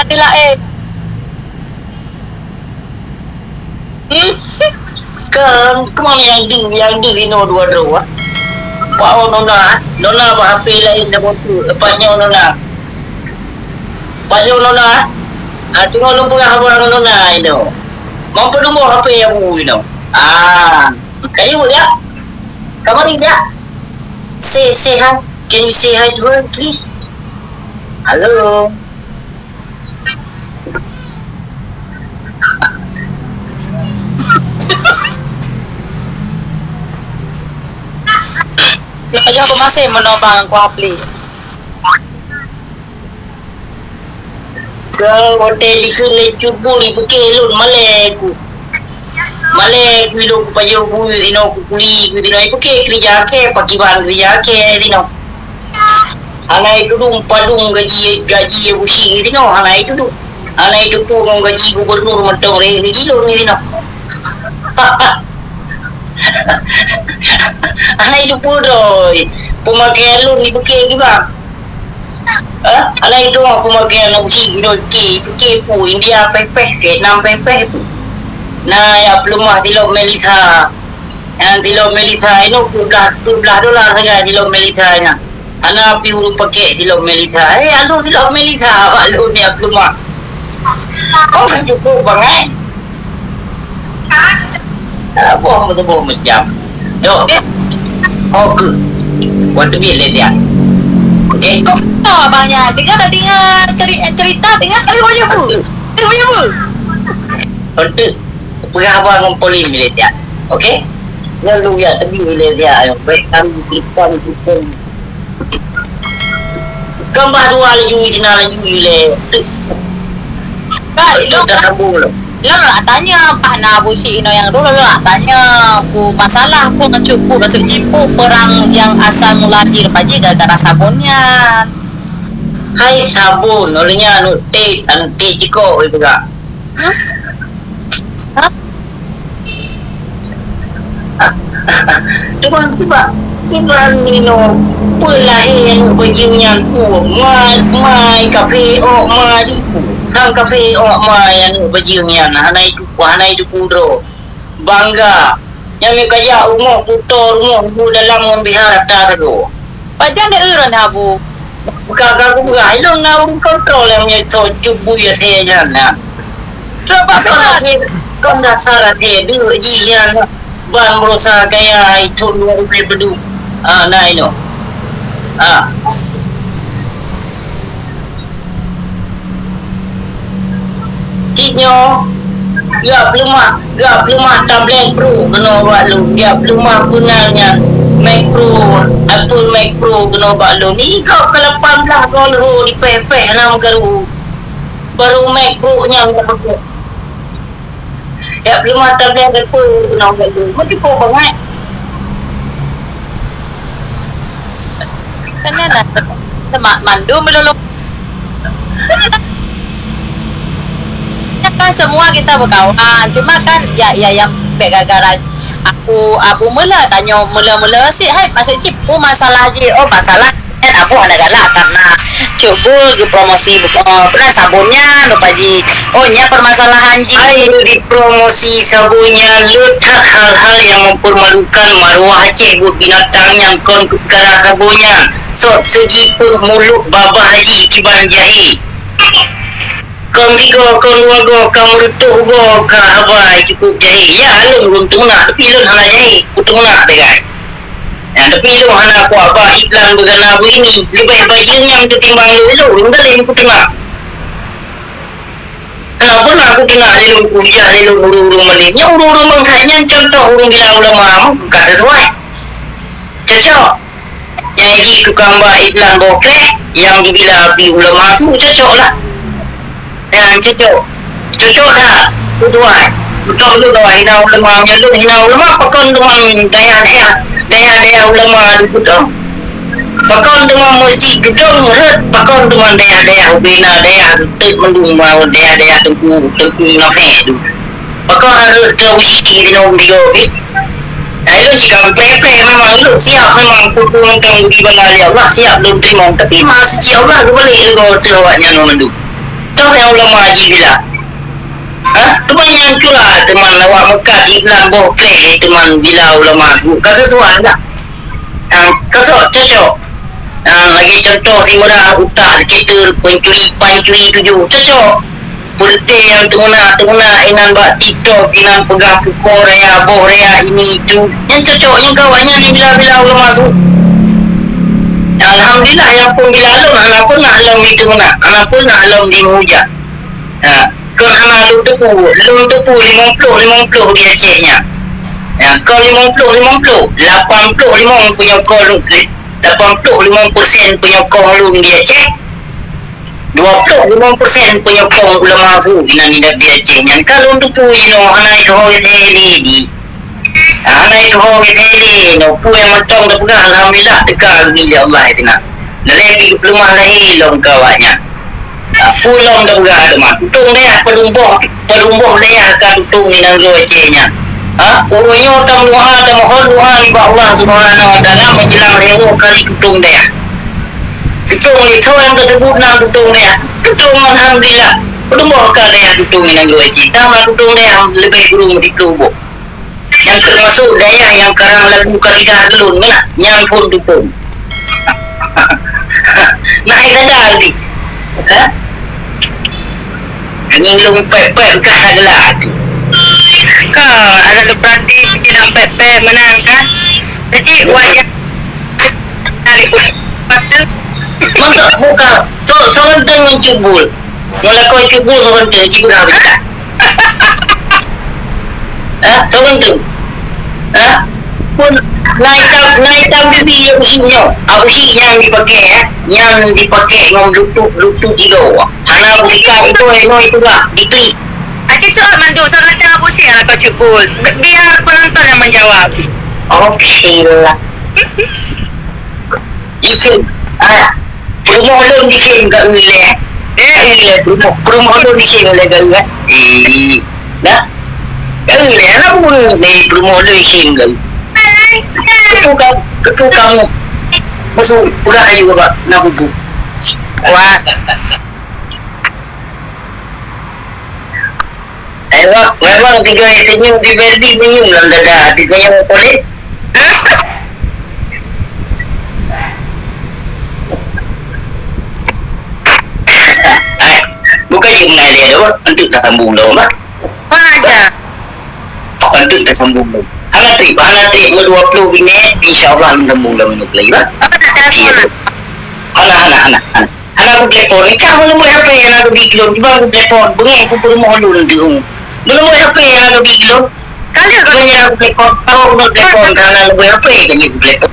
Adalah eh. Hmm. Kan, kemana yang di, yang di ino dua dua. Pak on nona, apa HP lain dah botu. Lepasnya nona. Paknya nona. Ah, tengok lumpur abang nona itu. Mampu nombor HP yang bu itu. Ah, kayu ya. Kamu ni ya. Say say hi. Can you say hi to her, please? Hello? Nakaya ko ah, kasi manobangan ko apli. Kau hotel di sana cuba ni pergi lun malai aku. Malai aku hidup aku payah aku, you know, aku kuli, you know, aku pergi kerja ke, pagi bahan kerja. Itu dum padung gaji gaji busi dino ana itu tu. Ana itu tu ngong gaji gubernur matong re gaji lo ni dino. ana itu pudoi. Pemakaian lu ni buke gimana? Ah, ala itu mau pemakaian nak usi gino ke ke pu India pepeh ke nam pepeh tu. Nah, ya belum mah tilo Melisa. Yang tilo Melisa ini belah belah dolar saja tilo Melisa nya. Ana pi huru pakai tilo Melisa. Eh, alu tilo Melisa alu ni belum mah. Oh, kan cukup bangai. Ah, bohong betul bohong macam. Yo. Oh, ke. Kuat duit le dia. Okey. Oh, abangnya. Dengar tak dengar cerita, cerita dengar. Ada banyak bu. Ada banyak bu. Untuk pegah abang mempoli milik dia. Okey? Lalu ya tebi milik dia yang baik kami kita kita. Kembah dua lagi di nala lagi le. Kan, Itu lo dah sambung lo. lo nak tanya apa nak bu si Ino yang dulu lo nak tanya bu masalah bu ngecupu masuk jipu perang yang asal mula dirpaji gara-gara sabunnya. Hai sabun, olehnya anu teh, anu teh jiko itu gak. Hah? ที่มันมีโนปืนละเฮนก็ยิงยันปู่มาไม่กาแฟออกมาดิปู่ทำกาแฟออกมายันก็ยิงยันอะไรทุกวันอะไรทุกโรบังกายังมีกระยาอุโมงค์ปูโตอุโมงค์ปูดัลลังมันบิหารัตตาตะโกปัจจัยอื่นนะบูกากากูกายลงนาอุ้มคอนโทรลยังยังโซจุบุยเทียนนะเราบอกกันนะก็นักสารเทดื้อยีเลียนบ้านโรซากายไอทุนวงเป็นประดุม Ah, nah ini Ah. Ciknyo Gak pelumah Gak pelumah tablet pro Kena buat lu Gak pelumah gunanya Mac Pro Apple Mac Pro Kena buat lu Ni kau ke 18 dolar Di peh-peh Nama garu Baru Mac Pro nya Gak bagus pelumah tablet Apple Kena buat lu Kau tipu banget Kena nak Semak mandu melulu. Kan semua kita berkawan cuma kan ya ya yang gara-gara aku aku mula tanya mula-mula si hai pasal tipu masalah je oh masalah kan aku galak karena cuba ke promosi pernah sabunnya lupa ji oh nya permasalahan ji Ayo di promosi sabunnya letak hal-hal yang mempermalukan maruah buat binatang yang kon kekara sabunnya. So, segi pun mulut babah haji kiban jahi. Kau migo, kau luar go, kau merutuh go, habai cukup jahi. Ya, alun runtung nak, tapi lun hana jahi, nak dengan. Ya, tapi lu hana aku apa iklan bukan bu ini. Lebih bajunya untuk timbang lu, lu, enggak lain aku tengah Kenapa nak aku tengah dia lu hujah dia lu urung-urung maliknya urung-urung bangsanya contoh urung udah ulama bukan sesuai cocok yang lagi tukang buat iklan bokeh yang dibilang api ulama tu cocok lah dan cocok cocok tak tuan betul tu dah hina ulama yang tu hina ulama pakon dengan daya-daya daya-daya ulama tu. Betul Pakon dengan masjid gedung red Pakon dengan daya-daya Bina daya Tek mendung mau daya-daya Tengku Tengku nafek tu Pakon harus ke usi Di tiga Okey Dah tu jika pepe memang lu siap memang kutu engkau di balik Allah siap lu terima. Tapi masih Allah tu boleh lu tu awaknya nu mendu toh yang ulama haji bila Ha? Teman yang curah teman awak Mekah Ibn Bokeh teman bila ulama tu kata suan tak? Ha, kesok cocok ha, lagi contoh si murah utak cerita pencuri pancuri tujuh. Cocok Putih yang tenguna tenguna inan buat TikTok inan pegang pukul raya boh raya ini itu. Yang cocok yang kawannya ni bila-bila ulama masuk Alhamdulillah yang pun bila alam anak pun nak alam itu nak anak pun nak alam di muja ha, anak lu tepu lu tepu lima puluh lima puluh dia ceknya ya, kau lima puluh lima puluh. Lapan puluh lima punya kau lu lapan puluh lima persen punya kau lu dia cek dua puluh lima persen punya kau ulama tu ina ni dah dia ceknya kalau tepu you know anak itu hoi seli di anak itu hoi seli no pu yang matang dah pegang alhamdulillah bila Allah itu nak lagi pelumah lahir long kawannya pulang dah berada ada mak tutung dia pelumbuh pelumbuh dia akan tutung ni dan gocenya ha? Urunya otam luha dan mohon luha ni ba Allah subhanahu wa ta'ala menjelang rewo kali tutung dia. Tutung ni so yang tersebut nak tutung dia. Tutung alhamdulillah pelumbuh kali dia tutung ni dan gocenya sama tutung dia lebih guru mesti pelumbuh yang termasuk daya yang karang lagu kalidah gelun ni lah yang pun tutung nah ini ada lagi Ha? Ngilung pepek ke adalah Ka ada lu berarti tidak pepe menang kan? Jadi wajah dari pasal Masa buka so so renteng yang cubul. Mula kau cubul so renteng cubul habis. Ha? So renteng. Ha? Pun naik tam naik tam di dia usinya. Aku sih yang dipakai eh. Yang dipakai dengan bluetooth bluetooth itu. Anak busika itu itu itu lah. Dipli. Acik tu mandu so kata apa sih kau cubul Biar penonton yang menjawab Okey lah. Isin. Ah. Rumah lu di sini kat ni eh. Eh, iya, rumah rumah lu di sini le kat ni. Eh. Dah. Kan ni anak pun ni rumah lu di sini kat. Ketukang, ketukang. Masuk udah ayo bapak nak bubu. Eh, wak, memang tiga senyum di berdi senyum dalam dada. Tiga yang boleh. Eh, Bukan mengenai dia tu, nanti tak sambung dah, Mak. Mana aja Nanti tak sambung dah. Anak trip, anak trip mu 20 minit, insyaAllah akan sambung dah minit lagi, Mak. Apa tak telefon lah Anak, anak, anak, anak. Anak aku telepon, ni kau belum mau HP yang ada big loan, tiba aku telepon, bengeng aku perlu mau dulu nanti, um. Belum mau HP yang ada big loan, Kali kau Kanya aku telepon, tahu aku nak telepon, kerana lebih HP kan aku telepon.